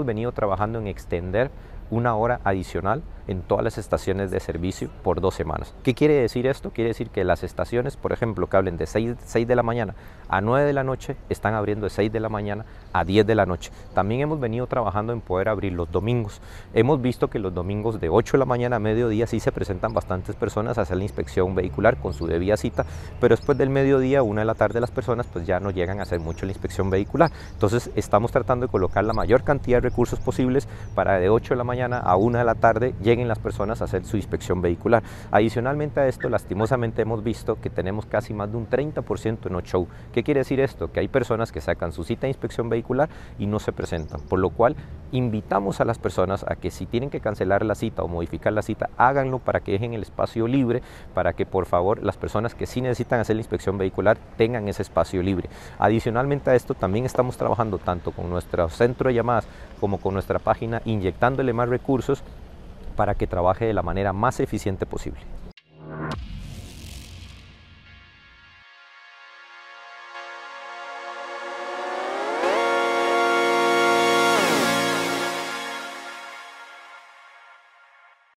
hemos venido trabajando en extender una hora adicional en todas las estaciones de servicio por dos semanas. ¿Qué quiere decir esto? Quiere decir que las estaciones, por ejemplo, que hablen de 6, 6, de la mañana a 9 de la noche, están abriendo de 6 de la mañana a 10 de la noche. También hemos venido trabajando en poder abrir los domingos. Hemos visto que los domingos de 8 de la mañana a mediodía sí se presentan bastantes personas a hacer la inspección vehicular con su debida cita, pero después del mediodía, una de la tarde, las personas pues ya no llegan a hacer mucho la inspección vehicular. Entonces estamos tratando de colocar la mayor cantidad de recursos posibles para de 8 de la mañana a 1 de la tarde lleguen las personas a hacer su inspección vehicular. Adicionalmente a esto, lastimosamente hemos visto que tenemos casi más de un 30% no show. ¿Qué quiere decir esto? Que hay personas que sacan su cita de inspección vehicular y no se presentan, por lo cual invitamos a las personas a que si tienen que cancelar la cita o modificar la cita, háganlo para que dejen el espacio libre, para que por favor las personas que sí necesitan hacer la inspección vehicular tengan ese espacio libre. Adicionalmente a esto, también estamos trabajando tanto con nuestro centro de llamadas como con nuestra página, inyectándole más recursos para que trabaje de la manera más eficiente posible.